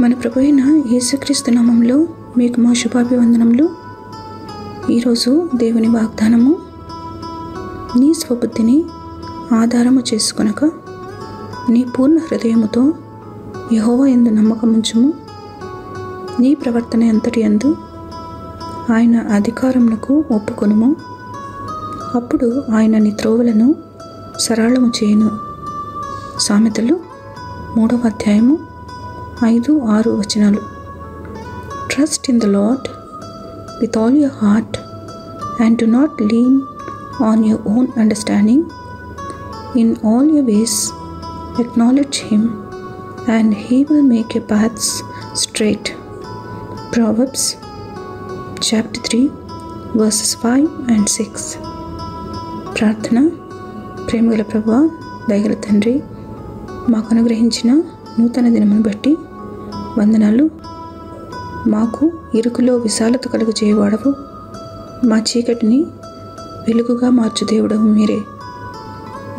మన ప్రభు అయిన యేసుక్రీస్తు నామంలో మీకు మా శుభాభివందనములు. ఈరోజు దేవుని వాగ్దానము నీ స్వబుద్ధిని ఆధారము చేసుకునక నీ పూర్ణ హృదయముతో యహోవ ఎందు నమ్మకముంచుము. నీ ప్రవర్తన ఎంతటి ఎందు ఆయన అధికారమునకు ఒప్పుకొనుము. అప్పుడు ఆయన నీ త్రోవలను సరళము చేయును. సామెతలు మూడవ అధ్యాయము ఐదు ఆరు వచనాలు trust in the Lord with all your heart and do not lean on your own understanding in all your ways acknowledge him and he will make a paths straight Proverbs chapter three verses five and six ప్రార్థన ప్రేమగల ప్రభు దయగల తండ్రి మాకు అనుగ్రహించిన నూతన దినమును బట్టి వందనాలు. మాకు ఇరుకులో విశాలత కలుగు చేయవాడవు. మా చీకటిని వెలుగుగా మార్చు దేవుడవు మీరే.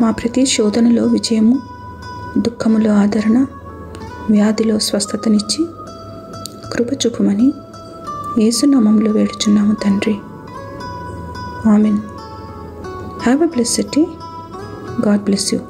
మా ప్రతి శోధనలో విజయము దుఃఖములో ఆదరణ వ్యాధిలో స్వస్థతనిచ్చి కృప చూపమని ఏసునామంలో వేడుచున్నాము తండ్రి. Amen. Have a blessed day God bless you